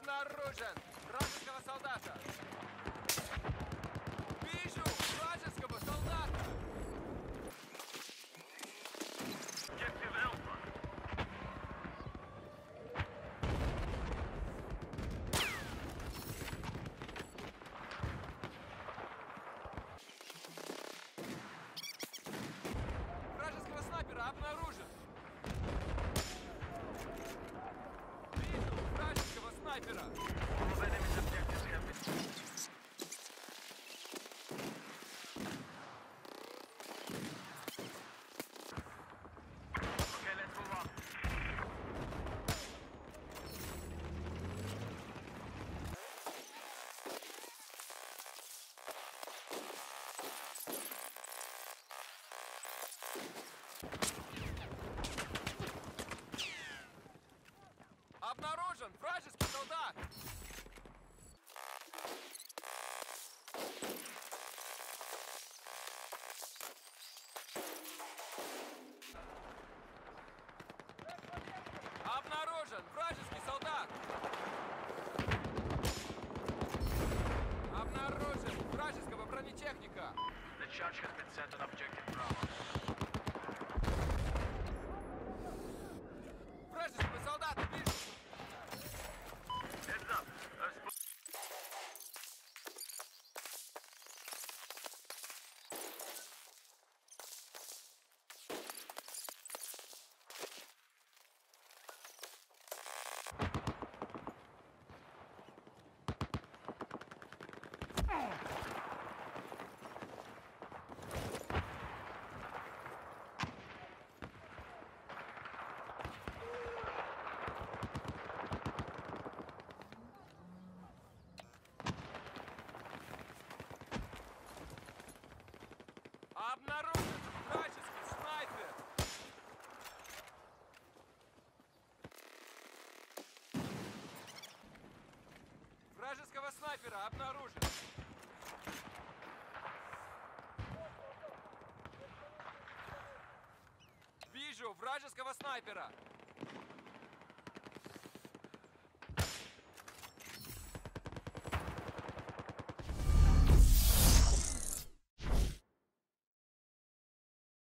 Обнаружен! Вражеского солдата! Вижу! Вражеского солдата! Objective Alpha. Вражеского снайпера обнаружен! sniper up. All enemies objectives have been Обнаружен! Вражеский солдат! Обнаружен! Вражеского бронетехника! The charge has been set on objective Bravo. Вражеского солдата вижу! Heads up. A sp- Обнаружен! Вражеский снайпер! Вражеского снайпера обнаружен! Вижу вражеского снайпера!